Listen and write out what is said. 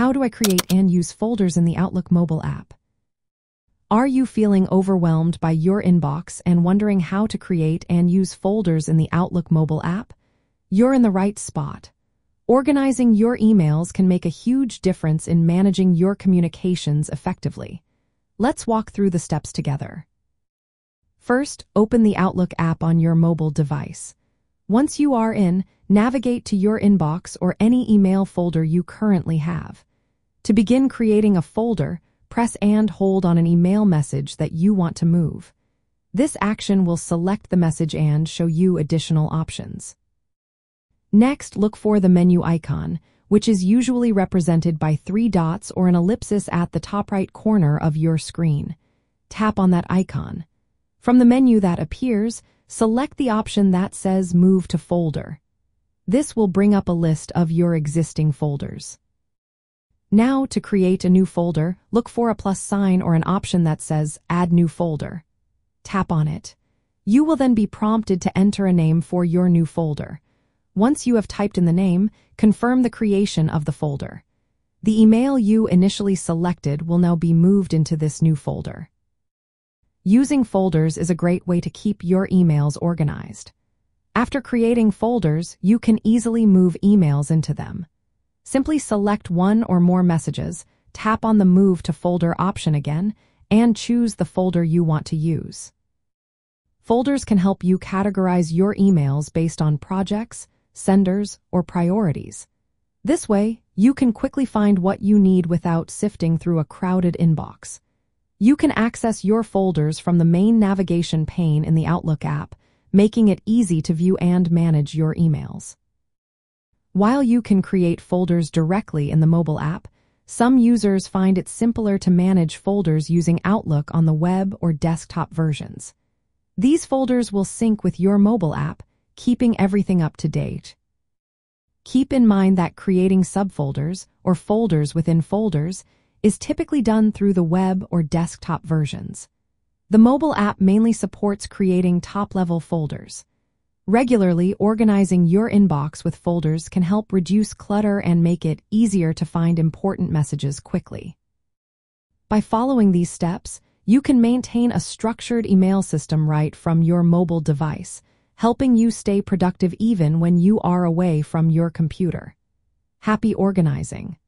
How do I create and use folders in the Outlook mobile app? Are you feeling overwhelmed by your inbox and wondering how to create and use folders in the Outlook mobile app? You're in the right spot. Organizing your emails can make a huge difference in managing your communications effectively. Let's walk through the steps together. First, open the Outlook app on your mobile device. Once you are in, navigate to your inbox or any email folder you currently have. To begin creating a folder, press and hold on an email message that you want to move. This action will select the message and show you additional options. Next, look for the menu icon, which is usually represented by three dots or an ellipsis at the top right corner of your screen. Tap on that icon. From the menu that appears, select the option that says Move to Folder. This will bring up a list of your existing folders. Now, to create a new folder, look for a plus sign or an option that says Add New Folder. Tap on it. You will then be prompted to enter a name for your new folder. Once you have typed in the name, confirm the creation of the folder. The email you initially selected will now be moved into this new folder. Using folders is a great way to keep your emails organized. After creating folders, you can easily move emails into them. Simply select one or more messages, tap on the Move to Folder option again, and choose the folder you want to use. Folders can help you categorize your emails based on projects, senders, or priorities. This way, you can quickly find what you need without sifting through a crowded inbox. You can access your folders from the main navigation pane in the Outlook app, making it easy to view and manage your emails. While you can create folders directly in the mobile app, some users find it simpler to manage folders using Outlook on the web or desktop versions. These folders will sync with your mobile app, keeping everything up to date. Keep in mind that creating subfolders, or folders within folders, is typically done through the web or desktop versions. The mobile app mainly supports creating top-level folders. Regularly organizing your inbox with folders can help reduce clutter and make it easier to find important messages quickly. By following these steps, you can maintain a structured email system right from your mobile device, helping you stay productive even when you are away from your computer. Happy organizing!